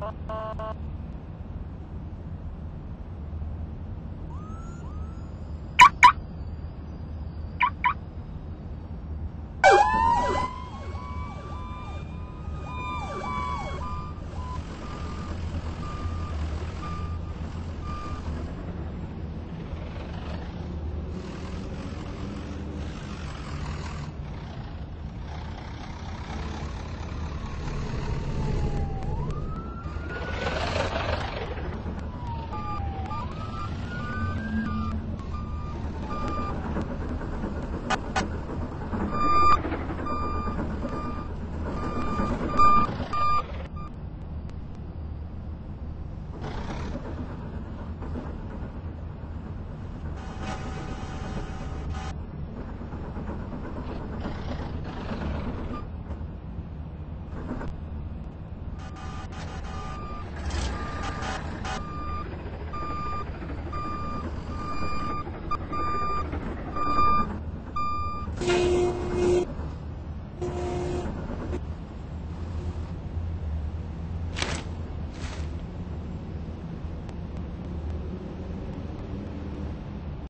Bye.